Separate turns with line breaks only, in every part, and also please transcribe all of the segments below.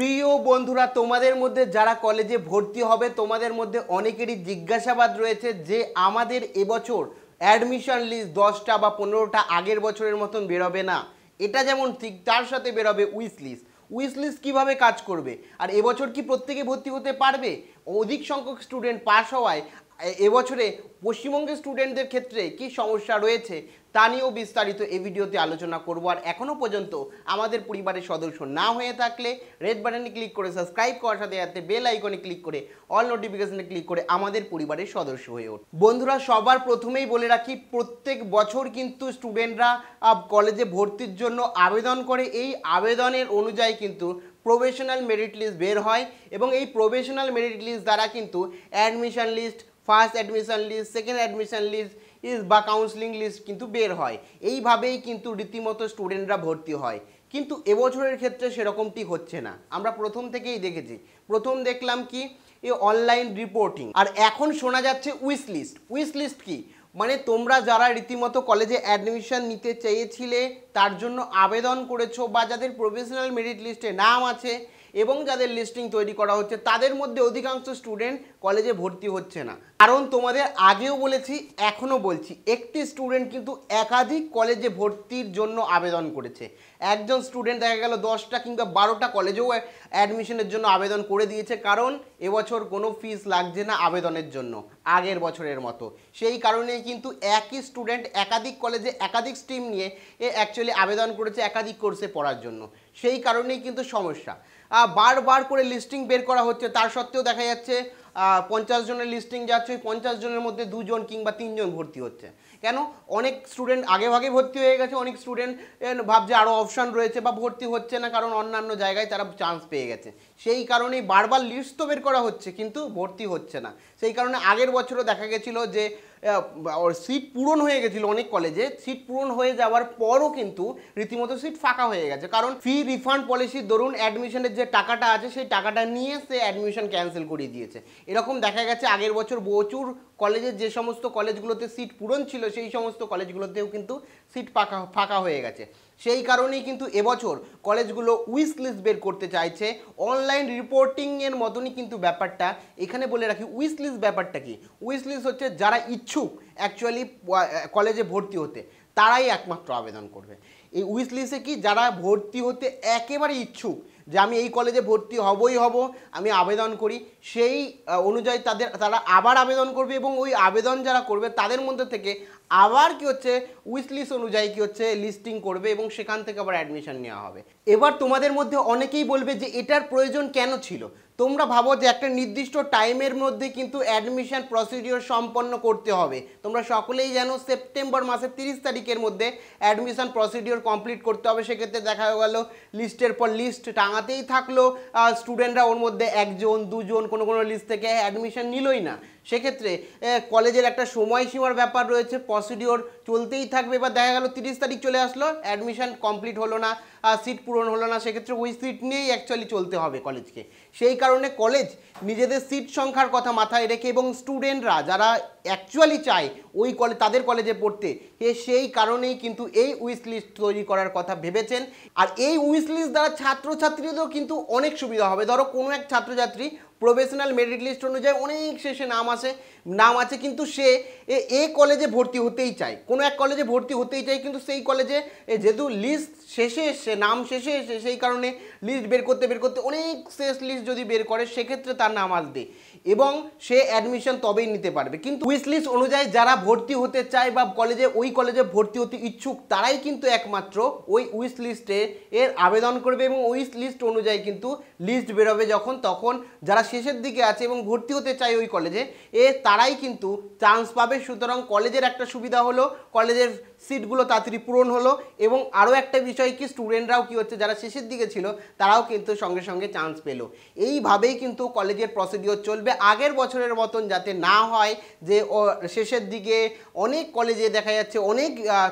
প্রিয় বন্ধুরা, তোমাদের মধ্যে যারা কলেজে ভর্তি হবে, তোমাদের মধ্যে অনেকেরই জিজ্ঞাসাবাদ রয়েছে যে আমাদের এবছর অ্যাডমিশন লিস্ট দশটা বা পনেরোটা আগের বছরের মতন বেরোবে না। এটা যেমন ঠিক, তার সাথে বেরোবে উইস লিস্ট উইস লিস্ট কীভাবে কাজ করবে? আর এবছর কি প্রত্যেকে ভর্তি হতে পারবে? অধিক সংখ্যক স্টুডেন্ট পাস হওয়ায় এবছরে পশ্চিমবঙ্গের স্টুডেন্টদের ক্ষেত্রে কি সমস্যা রয়েছে? তা নিয়েও বিস্তারিত এই ভিডিওতে আলোচনা করব। আর এখনও পর্যন্ত আমাদের পরিবারের সদস্য না হয়ে থাকলে রেড বাটনে ক্লিক করে সাবস্ক্রাইব করার সাথে সাথে বেল আইকনে ক্লিক করে অল নোটিফিকেশনে ক্লিক করে আমাদের পরিবারের সদস্য হয়ে ওঠ। বন্ধুরা, সবার প্রথমেই বলে রাখি, প্রত্যেক বছর কিন্তু স্টুডেন্টরা কলেজে ভর্তির জন্য আবেদন করে। এই আবেদনের অনুযায়ী কিন্তু প্রফেশনাল মেরিট লিস্ট বের হয় এবং এই প্রফেশনাল মেরিট লিস্ট দ্বারা কিন্তু admission list first admission list second admission list বা কাউন্সিলিং লিস্ট কিন্তু বের হয়। এইভাবেই কিন্তু রীতিমতো স্টুডেন্টরা ভর্তি হয়। কিন্তু এবছরের ক্ষেত্রে সেরকমটি হচ্ছে না। আমরা প্রথম থেকেই দেখেছি। প্রথম দেখলাম কি? এই অনলাইন রিপোর্টিং আর এখন শোনা যাচ্ছে উইস লিস্ট উইস লিস্ট কি? মানে তোমরা যারা রীতিমতো কলেজে অ্যাডমিশন নিতে চেয়েছিলে, তার জন্য আবেদন করেছ বা যাদের প্রফেশনাল মেরিট লিস্টে নাম আছে এবং যাদের লিস্টিং তৈরি করা হচ্ছে, তাদের মধ্যে অধিকাংশ স্টুডেন্ট কলেজে ভর্তি হচ্ছে না। কারণ তোমাদের আগেও বলেছি, এখনও বলছি, একটি স্টুডেন্ট কিন্তু একাধিক কলেজে ভর্তির জন্য আবেদন করেছে। একজন স্টুডেন্ট দেখা গেল দশটা কিংবা বারোটা কলেজেও অ্যাডমিশনের জন্য আবেদন করে দিয়েছে, কারণ এবছর কোনো ফিস লাগছে না আবেদনের জন্য। আগের বছরের মতো। সেই কারণেই কিন্তু একই স্টুডেন্ট একাধিক কলেজে একাধিক স্ট্রিম নিয়ে এ অ্যাকচুয়ালি আবেদন করেছে একাধিক কোর্সে পড়ার জন্য। সেই কারণেই কিন্তু সমস্যা। বারবার করে লিস্টিং বের করা হচ্ছে, তার সত্ত্বেও দেখা যাচ্ছে পঞ্চাশ জনের লিস্টিং যাচ্ছে, ওই পঞ্চাশ জনের মধ্যে দুজন কিংবা তিনজন ভর্তি হচ্ছে। কেন? অনেক স্টুডেন্ট আগে ভাগে ভর্তি হয়ে গেছে, অনেক স্টুডেন্ট ভাবছে আরও অপশান রয়েছে বা ভর্তি হচ্ছে না কারণ অন্যান্য জায়গায় তারা চান্স পেয়ে গেছে। সেই কারণেই বারবার লিস্ট তো বের করা হচ্ছে, কিন্তু ভর্তি হচ্ছে না। সেই কারণে আগের বছরও দেখা গেছিল যে সিট পূরণ হয়ে গেছিল অনেক কলেজে সিট পূরণ হয়ে যাওয়ার পরও কিন্তু রীতিমতো সিট ফাঁকা হয়ে গেছে। কারণ ফি রিফান্ড পলিসির দরুন অ্যাডমিশনের যে টাকাটা আছে, সেই টাকাটা নিয়ে সে অ্যাডমিশন ক্যান্সেল করিয়ে দিয়েছে। এরকম দেখা গেছে আগের বছর প্রচুর কলেজের যে সমস্ত কলেজগুলোতে সিট পূরণ ছিল, সেই সমস্ত কলেজগুলোতেও কিন্তু সিট ফাঁকা ফাঁকা হয়ে গেছে। সেই কারণেই কিন্তু এবছর কলেজগুলো উইস লিস্ট বের করতে চাইছে। অনলাইন রিপোর্টিংয়ের মতনই কিন্তু ব্যাপারটা। এখানে বলে রাখি উইস লিস্ট ব্যাপারটা কি? উইস লিস্ট হচ্ছে যারা ইচ্ছুক অ্যাকচুয়ালি কলেজে ভর্তি হতে, তারাই একমাত্র আবেদন করবে। এই উইস লিস্টে কি? যারা ভর্তি হতে একেবারে ইচ্ছুক যে আমি এই কলেজে ভর্তি হবই হব, আমি আবেদন করি। সেই অনুযায়ী তাদের, তারা আবার আবেদন করবে এবং ওই আবেদন যারা করবে তাদের মধ্যে থেকে আবার কি হচ্ছে? লিস্ট অনুযায়ী কি হচ্ছে? লিস্টিং করবে এবং সেখান থেকে আবার অ্যাডমিশন নেওয়া হবে। এবার তোমাদের মধ্যে অনেকেই বলবে যে এটার প্রয়োজন কেন ছিল? তোমরা ভাবো যে একটা নির্দিষ্ট টাইমের মধ্যে কিন্তু অ্যাডমিশন প্রসিডিওর সম্পন্ন করতে হবে। তোমরা সকলেই জানো সেপ্টেম্বর মাসের তিরিশ তারিখের মধ্যে অ্যাডমিশন প্রসিডিওর কমপ্লিট করতে হবে। সেক্ষেত্রে দেখা গেল লিস্টের পর লিস্ট টাঙাতেই থাকল। স্টুডেন্টরা ওর মধ্যে একজন, দুজন কোনো কোনো লিস্ট থেকে অ্যাডমিশন নিলই না। সেক্ষেত্রে কলেজের একটা সময়সীমার ব্যাপার রয়েছে প্রসিডিওর চলতেই থাকবে এবার দেখা গেল তিরিশ তারিখ চলে আসলো অ্যাডমিশন কমপ্লিট হলো না সিট পূরণ হলো না, সেক্ষেত্রে ওই সিট নিয়েই অ্যাকচুয়ালি চলতে হবে কলেজকে। সেই কারণে কলেজ নিজেদের সিট সংখ্যার কথা মাথায় রেখে এবং স্টুডেন্টরা যারা অ্যাকচুয়ালি চায় ওই কলেজ তাদের কলেজে পড়তে, এ সেই কারণেই কিন্তু এই উইস লিস্ট তৈরি করার কথা ভেবেছেন। আর এই উইস লিস্ট দ্বারা ছাত্রছাত্রীদেরও কিন্তু অনেক সুবিধা হবে। ধরো কোনো এক ছাত্রছাত্রী প্রফেশনাল মেরিট লিস্ট অনুযায়ী অনেক শেষে নাম আছে নাম আছে কিন্তু সে এ- কলেজে ভর্তি হতেই চায়। কোনো এক কলেজে ভর্তি হতেই চায়, কিন্তু সেই কলেজে যেহেতু লিস্ট শেষে এসে নাম শেষে এসে সেই কারণে লিস্ট বের করতে বের করতে অনেক শেষ লিস্ট যদি বের করে, সেক্ষেত্রে তার নাম আসবে এবং সে অ্যাডমিশন তবেই নিতে পারবে। কিন্তু উইস লিস্ট অনুযায়ী যারা ভর্তি হতে চায় বা কলেজে ওই কলেজে ভর্তি হতে ইচ্ছুক, তারাই কিন্তু একমাত্র ওই উইস লিস্টে এর আবেদন করবে এবং উইস লিস্ট অনুযায়ী কিন্তু লিস্ট বেরোবে যখন, তখন যারা শেষের দিকে আছে এবং ভর্তি হতে চায় ওই কলেজে এ তারাই কিন্তু চান্স পাবে। সুতরাং কলেজের একটা সুবিধা হলো কলেজের সিটগুলো তাড়াতাড়ি পূরণ হলো এবং আরও একটা বিষয় কি স্টুডেন্টরাও কি হচ্ছে, যারা শেষের দিকে ছিল, তারাও কিন্তু সঙ্গে সঙ্গে চান্স পেল। এইভাবেই কিন্তু কলেজের প্রসিডিওর চলবে আগের বছরের মতন যাতে না হয় যে শেষের দিকে অনেক কলেজে দেখা যাচ্ছে, অনেক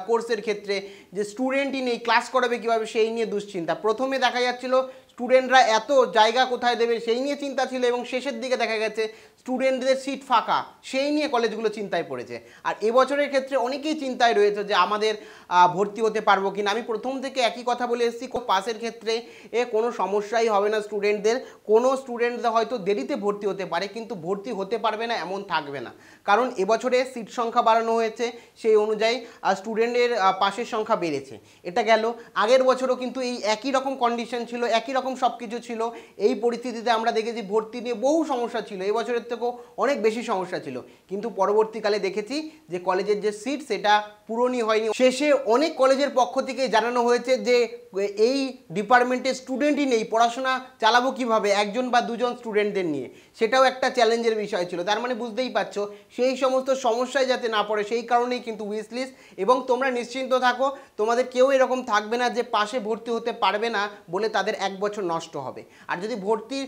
কোর্সের ক্ষেত্রে যে স্টুডেন্টই নেই ক্লাস করাবে কীভাবে সেই নিয়ে দুশ্চিন্তা। প্রথমে দেখা যাচ্ছিল স্টুডেন্টরা এত জায়গা কোথায় দেবে সেই নিয়ে চিন্তা ছিল এবং শেষের দিকে দেখা গেছে স্টুডেন্টদের সিট ফাঁকা, সেই নিয়ে কলেজগুলো চিন্তায় পড়েছে। আর এবছরের ক্ষেত্রে অনেকেই চিন্তায় রয়েছে যে আমাদের ভর্তি হতে পারব কিনা? আমি প্রথম থেকে একই কথা বলে এসেছি পাসের ক্ষেত্রে এ কোনো সমস্যাই হবে না স্টুডেন্টদের। কোনো স্টুডেন্টরা হয়তো দেরিতে ভর্তি হতে পারে, কিন্তু ভর্তি হতে পারবে না, এমন থাকবে না। কারণ এবছরে সিট সংখ্যা বাড়ানো হয়েছে, সেই অনুযায়ী স্টুডেন্টের পাশের সংখ্যা বেড়েছে। এটা গেল। আগের বছরও কিন্তু এই একই রকম কন্ডিশন ছিল, একই রকম সব কিছু ছিল। এই পরিস্থিতিতে আমরা দেখেছি ভর্তি নিয়ে বহু সমস্যা ছিল। এই বছরের থেকেও অনেক বেশি সমস্যা ছিল। কিন্তু পরবর্তীকালে দেখেছি যে কলেজের যে সিট, সেটা পূরণই হয়নি। শেষে অনেক কলেজের পক্ষ থেকে জানানো হয়েছে যে, এই ডিপার্টমেন্টের স্টুডেন্টই নেই, পড়াশোনা চালাবো কীভাবে, একজন বা দুজন স্টুডেন্টদের নিয়ে। সেটাও একটা চ্যালেঞ্জের বিষয় ছিল। তার মানে বুঝতেই পারছ, সেই সমস্ত সমস্যায় যাতে না পড়ে, সেই কারণেই কিন্তু উইশ লিস্ট এবং তোমরা নিশ্চিন্ত থাকো, তোমাদের কেউ এরকম থাকবে না যে পাশে ভর্তি হতে পারবে না বলে তাদের এক বছর নষ্ট হবে। আর যদি ভর্তি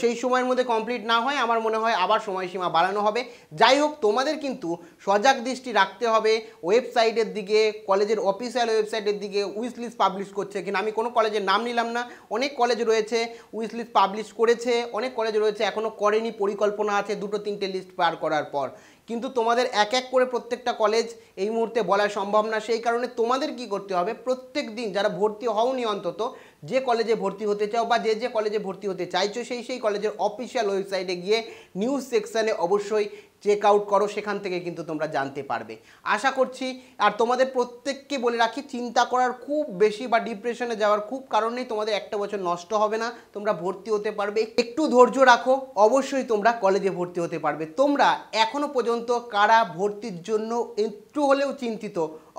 সেই সময়ের মধ্যে কমপ্লিট না হয়, আমার মনে হয় আবার সময়সীমা বাড়ানো হবে। যাই হোক, তোমাদের কিন্তু সজাগ দৃষ্টি রাখতে হবে ওয়েবসাইটের দিকে, কলেজের অফিসিয়াল ওয়েবসাইটের দিকে উইশ লিস্ট পাবলিশ করছে কিনা, আমি কোনো কলেজের নাম নিলাম না। অনেক কলেজ রয়েছে উইশ লিস্ট পাবলিশ করেছে, অনেক কলেজ রয়েছে এখনও করেনি, পরিকল্পনা আছে দুটো, তিনটে লিস্ট পার করার পর। কিন্তু তোমাদের এক এক করে প্রত্যেকটা কলেজ এই মুহূর্তে বলা সম্ভব না, সেই কারণে তোমাদের কি করতে হবে? প্রত্যেক দিন যারা ভর্তি হওনি অন্তত, যে কলেজে ভর্তি হতে চাও বা যে যে কলেজে ভর্তি হতে চাইছো, সেই সেই কলেজের অফিসিয়াল ওয়েবসাইটে গিয়ে নিউজ সেকশানে অবশ্যই চেক আউট করো, সেখান থেকে কিন্তু তোমরা জানতে পারবে। আশা করছি, আর তোমাদের প্রত্যেককে বলে রাখি, চিন্তা করার খুব বেশি বা ডিপ্রেশনে যাওয়ার খুব কারণেই তোমাদের একটা বছর নষ্ট হবে না, তোমরা ভর্তি হতে পারবে। একটু ধৈর্য রাখো, অবশ্যই তোমরা কলেজে ভর্তি হতে পারবে। তোমরা এখনও পর্যন্ত কারা ভর্তির জন্য একটু হলেও চিন্তিত,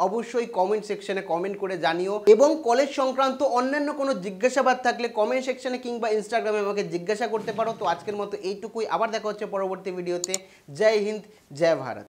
অবশ্যই কমেন্ট সেকশনে কমেন্ট করে জানিও। এবং কলেজ সংক্রান্ত অন্যান্য কোনো জিজ্ঞাসাবাদ থাকলে কমেন্ট সেকশনে কিংবা ইনস্টাগ্রামে আমাকে জিজ্ঞাসা করতে পারো। তো আজকের মতো এইটুকুই, আবার দেখা হচ্ছে পরবর্তী ভিডিওতে জয় হিন্দ জয় ভারত